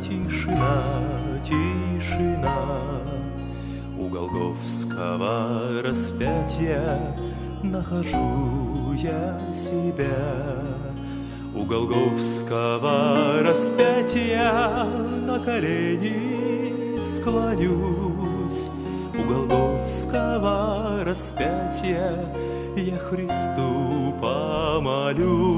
тишина, тишина. У Голговского распятия Нахожу я себя. У Голговского распятия На колени склонюсь. У Голговского распятия Я Христу помолюсь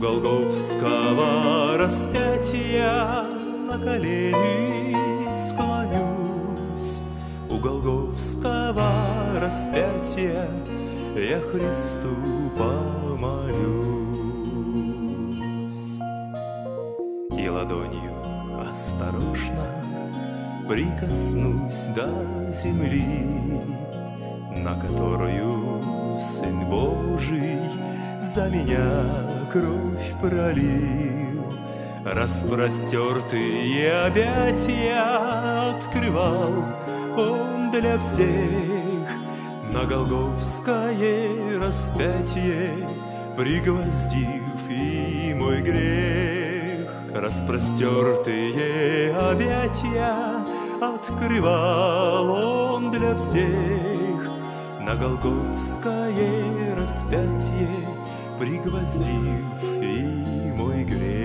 Голговского распятия На колени склонюсь. У Голговского распятия Я Христу помолюсь. И ладонью осторожно Прикоснусь до земли На которую Сын Божий За меня кровь пролил. Распростертые объятия открывал Он для всех. На Голговское распятие Пригвоздив и мой грех. Распростертые объятия Открывал он для всех. На Голговское распятие Пригвоздив и мой грех.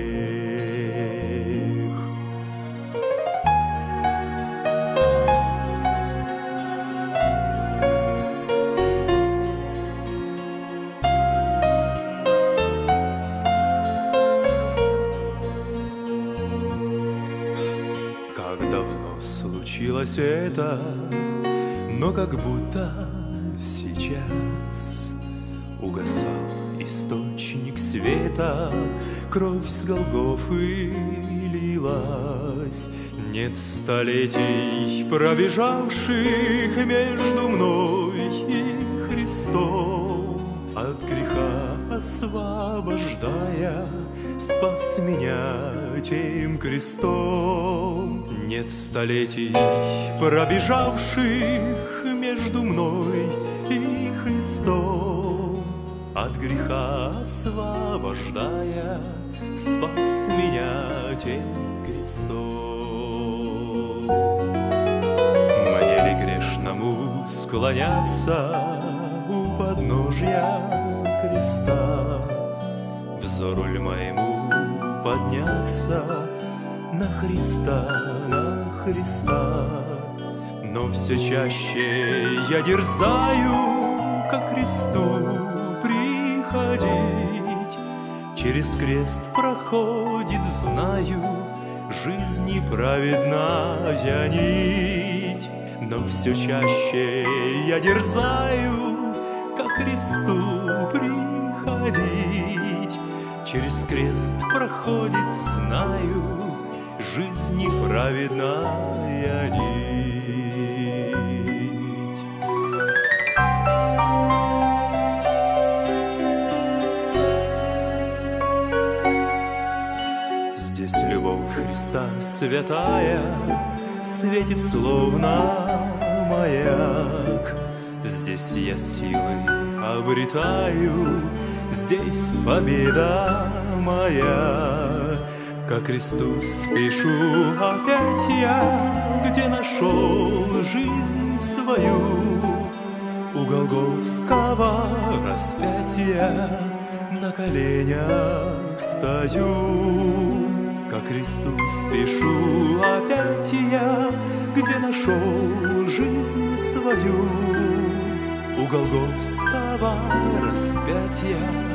Как давно случилось это, но как будто сейчас Угасал источник света, Кровь с Голгофы лилась. Нет столетий, пробежавших между мной и Христом, От греха освобождая, Спас меня тем крестом. Нет столетий, пробежавших между мной и Христом, От греха освобождая, Спас меня тем крестом. Мне ли грешному склоняться у подножья креста? Взору ль моему подняться на Христа, на Христа? Но все чаще я дерзаю ко кресту приходить. Через крест проходит, знаю, жизни праведная нить. Но все чаще я дерзаю ко кресту приходить. Через крест проходит, знаю, жизни праведная нить. Христа святая Светит словно маяк. Здесь я силы обретаю Здесь победа моя. Ко кресту спешу опять я Где нашел жизнь свою. У Голговского распятия На коленях стою Ко кресту спешу. Опять я Где нашел жизнь свою. У Голговского распятия